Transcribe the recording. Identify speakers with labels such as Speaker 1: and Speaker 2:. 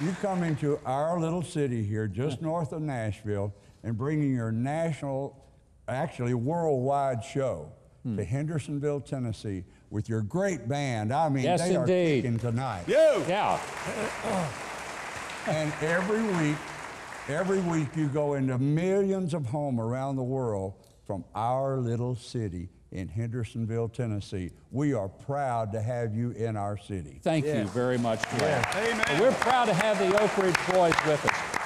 Speaker 1: you come into our little city here, just north of Nashville, and bringing your national, actually worldwide show
Speaker 2: Hmm.
Speaker 1: to Hendersonville, Tennessee, with your great band. I mean,
Speaker 2: Yes,
Speaker 1: they are
Speaker 2: indeed.
Speaker 1: kicking tonight. You.
Speaker 2: Yeah.
Speaker 1: And every week, every week you go into millions of homes around the world from our little city in Hendersonville, Tennessee. We are proud to have you in our city.
Speaker 2: Thank you very much, Duane.
Speaker 3: Amen.
Speaker 2: We're proud to have the Oak Ridge Boys with us.